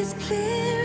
is clear.